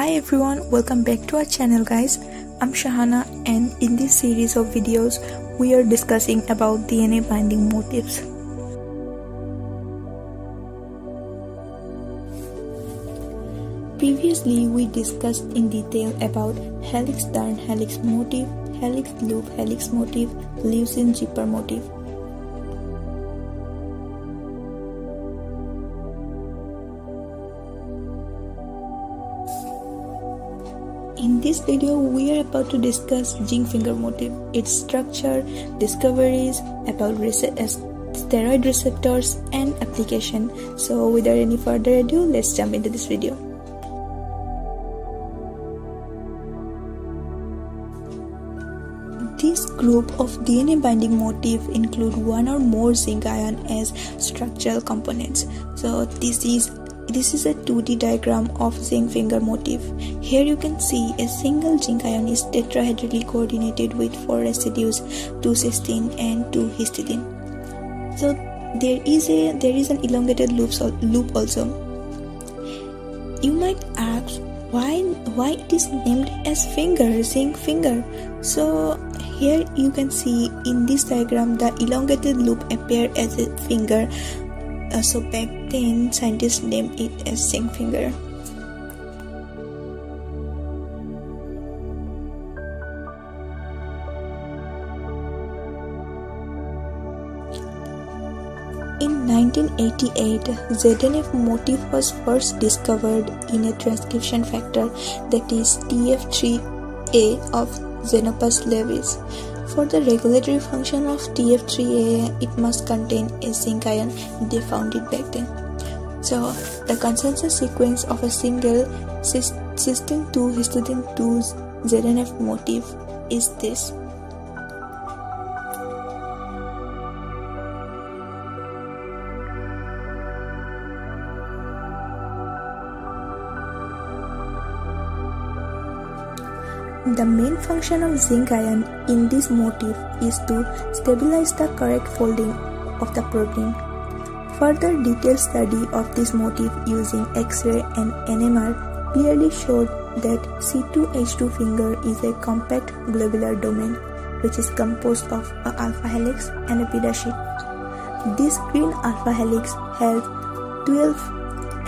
Hi everyone, welcome back to our channel guys. I'm Shahana and in this series of videos we are discussing about DNA binding motifs. Previously we discussed in detail about helix turn helix motif, helix loop helix motif, leucine zipper motif. In this video, we are about to discuss zinc finger motif, its structure, discoveries, about uh, steroid receptors and application. So without any further ado, let's jump into this video. This group of DNA binding motif include one or more zinc ion as structural components. So this is this is a 2D diagram of zinc finger motif. Here you can see a single zinc ion is tetrahedrally coordinated with 4 residues 2 cysteine and 2 histidine. So there is a there is an elongated loop, loop also. You might ask why why it is named as finger zinc finger. So here you can see in this diagram the elongated loop appear as a finger so back then, scientists named it as zinc finger. In 1988, ZNF motif was first discovered in a transcription factor that is TF3A of Xenopus laevis. For the regulatory function of TF3A, it must contain a zinc ion. They found it back then. So, the consensus sequence of a single cysteine 2 histidine 2 ZNF motif is this. The main function of zinc ion in this motif is to stabilize the correct folding of the protein. Further detailed study of this motif using X-ray and NMR clearly showed that C2H2 finger is a compact globular domain which is composed of a alpha helix and a beta sheet. This green alpha helix has 12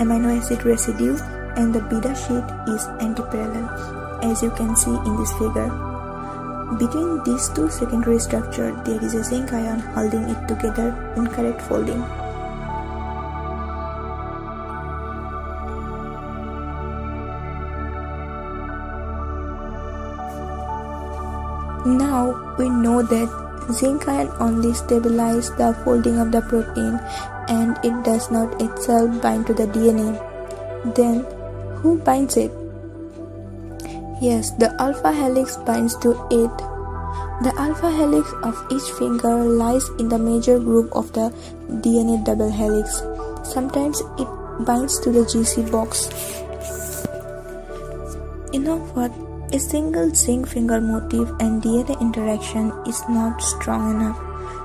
amino acid residues and the beta sheet is antiparallel as you can see in this figure. Between these two secondary structures, there is a zinc ion holding it together in correct folding. Now we know that zinc ion only stabilizes the folding of the protein and it does not itself bind to the DNA. Then who binds it? Yes, the alpha helix binds to it. The alpha helix of each finger lies in the major group of the DNA double helix. Sometimes it binds to the GC box. You know what? A single zinc finger motif and DNA interaction is not strong enough.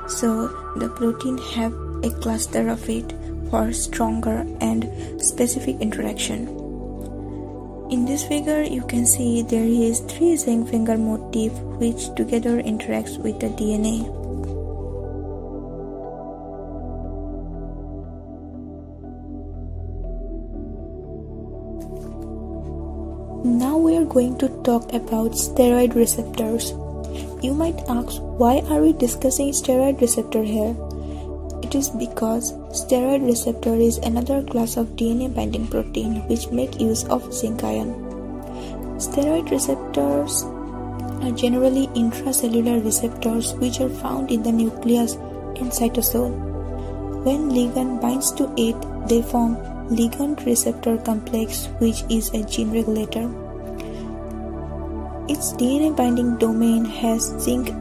So the protein have a cluster of it for stronger and specific interaction. In this figure, you can see there is three zinc finger motif which together interacts with the DNA. Now we are going to talk about steroid receptors. You might ask why are we discussing steroid receptor here? It is because steroid receptor is another class of DNA binding protein which make use of zinc ion. Steroid receptors are generally intracellular receptors which are found in the nucleus and cytosol. When ligand binds to it, they form ligand receptor complex which is a gene regulator. Its DNA binding domain has zinc,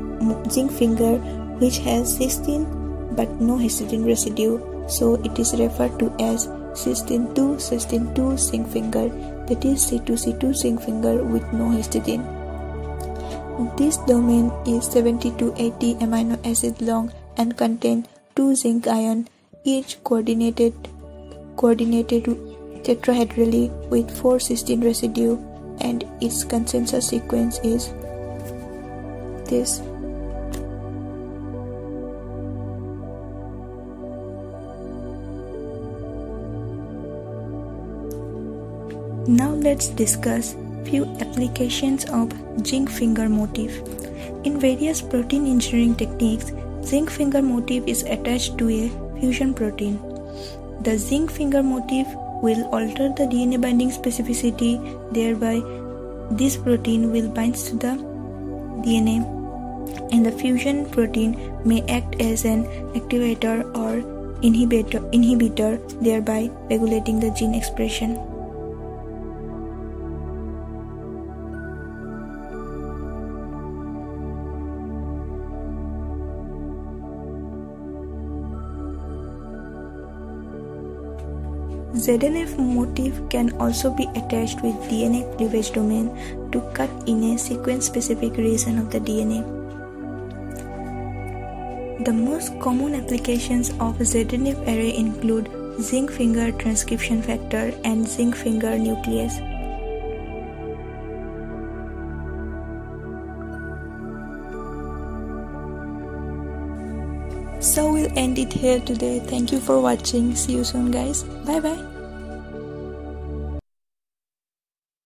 zinc finger which has cysteine but no histidine residue, so it is referred to as cysteine 2 cysteine 2 zinc finger. That is C2C2 zinc finger with no histidine. This domain is 70 to 80 amino acid long and contain two zinc ion each coordinated coordinated tetrahedrally with four cysteine residue and its consensus sequence is this Now let's discuss few applications of zinc finger motif. In various protein engineering techniques, zinc finger motif is attached to a fusion protein. The zinc finger motif will alter the DNA binding specificity, thereby this protein will bind to the DNA and the fusion protein may act as an activator or inhibitor, inhibitor thereby regulating the gene expression. ZNF motif can also be attached with DNA cleavage domain to cut in a sequence-specific region of the DNA. The most common applications of ZNF array include zinc finger transcription factor and zinc finger nuclease. So we'll end it here today. Thank you for watching. See you soon guys. Bye bye.